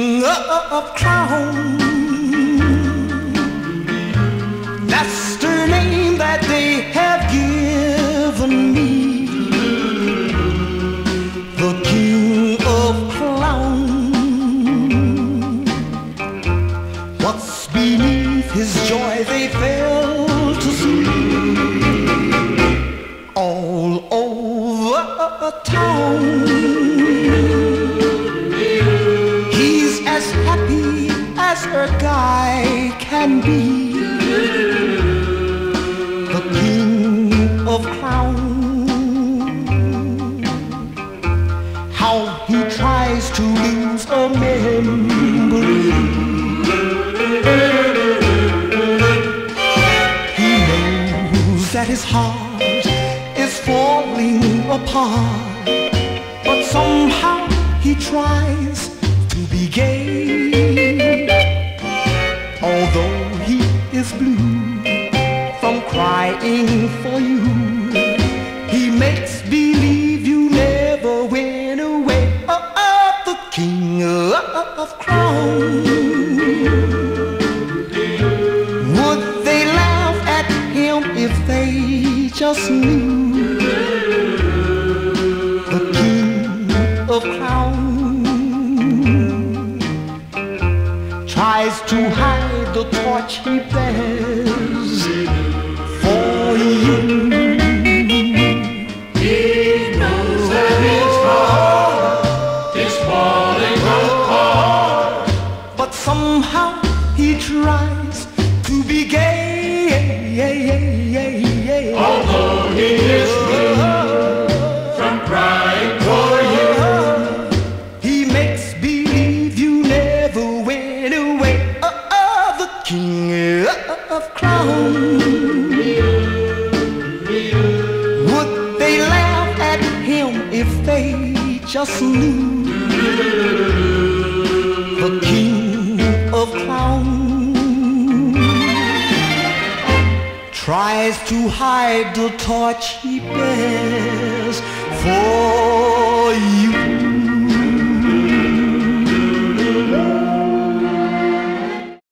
of clown. That's the name that they have given me. The king of clown. What's beneath his joy they fail to see. All over town. As a guy can be. The king of clowns. How he tries to lose a memory. He knows that his heart is falling apart, crying for you, he makes believe you never went away. Oh, oh, the king of clowns. Would they laugh at him if they just knew the king of clowns tries to hide the torch he bears he tries to be gay. Although he is blue from crying for you. He makes believe you never went away. Oh, oh, the king of clowns. Would they laugh at him if they just knew the king of clowns tries to hide the torch he bears for you?